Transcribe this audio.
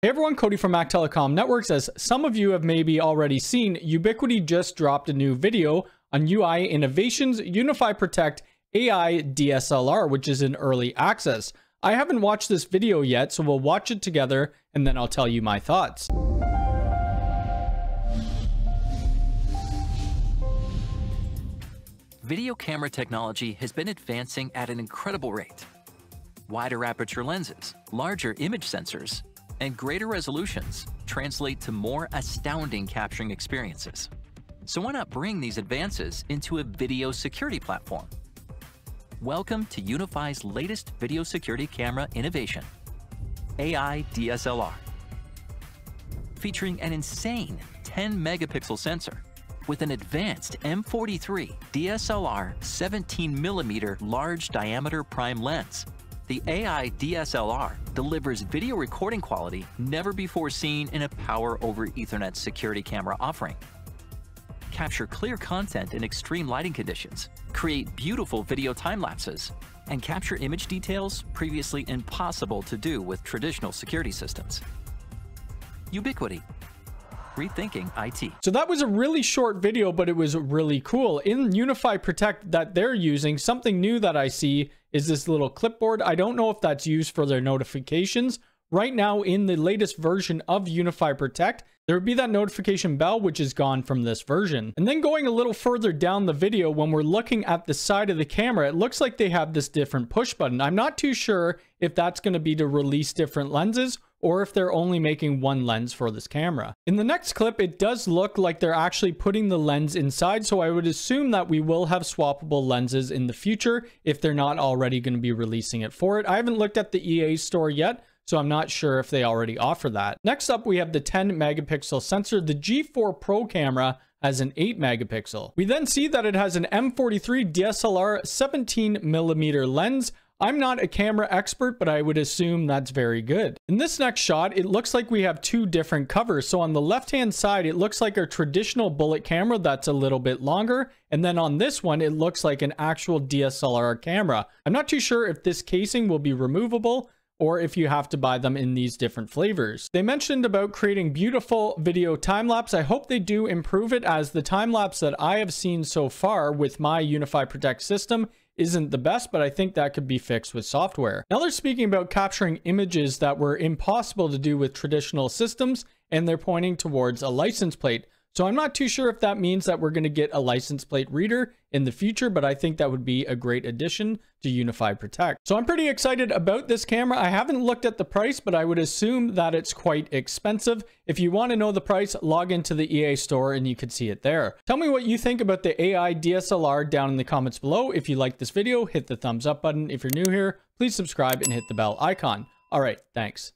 Hey everyone, Cody from Mactelecom Networks. As some of you have maybe already seen, Ubiquiti just dropped a new video on UI Innovations Unifi Protect AI DSLR, which is in early access. I haven't watched this video yet, so we'll watch it together and then I'll tell you my thoughts. Video camera technology has been advancing at an incredible rate. Wider aperture lenses, larger image sensors, and greater resolutions translate to more astounding capturing experiences. So why not bring these advances into a video security platform? Welcome to Unifi's latest video security camera innovation, AI DSLR. Featuring an insane 10 megapixel sensor with an advanced M43 DSLR 17mm large diameter prime lens the AI DSLR delivers video recording quality never before seen in a power over Ethernet security camera offering. Capture clear content in extreme lighting conditions, create beautiful video time lapses, and capture image details previously impossible to do with traditional security systems. Ubiquiti rethinking IT. So that was a really short video, but it was really cool. In Unifi Protect that they're using, something new that I see is this little clipboard. I don't know if that's used for their notifications. Right now, in the latest version of Unifi Protect, there would be that notification bell, which is gone from this version. And then going a little further down the video, when we're looking at the side of the camera, it looks like they have this different push button. I'm not too sure if that's going to be to release different lenses or if they're only making one lens for this camera. In the next clip, it does look like they're actually putting the lens inside, so I would assume that we will have swappable lenses in the future if they're not already going to be releasing it for it. I haven't looked at the EA store yet, so I'm not sure if they already offer that. Next up, we have the 10 megapixel sensor. The G4 Pro camera has an 8 megapixel. We then see that it has an M43 DSLR 17 millimeter lens, I'm not a camera expert, but I would assume that's very good. In this next shot, it looks like we have two different covers. So on the left-hand side, it looks like our traditional bullet camera that's a little bit longer. And then on this one, it looks like an actual DSLR camera. I'm not too sure if this casing will be removable, or if you have to buy them in these different flavors. They mentioned about creating beautiful video time-lapse. I hope they do improve it as the time-lapse that I have seen so far with my Unifi Protect system isn't the best, but I think that could be fixed with software. Now they're speaking about capturing images that were impossible to do with traditional systems, and they're pointing towards a license plate. So I'm not too sure if that means that we're going to get a license plate reader in the future, but I think that would be a great addition to Unifi Protect. So I'm pretty excited about this camera. I haven't looked at the price, but I would assume that it's quite expensive. If you want to know the price, log into the EA store and you can see it there. Tell me what you think about the AI DSLR down in the comments below. If you like this video, hit the thumbs up button. If you're new here, please subscribe and hit the bell icon. All right, thanks.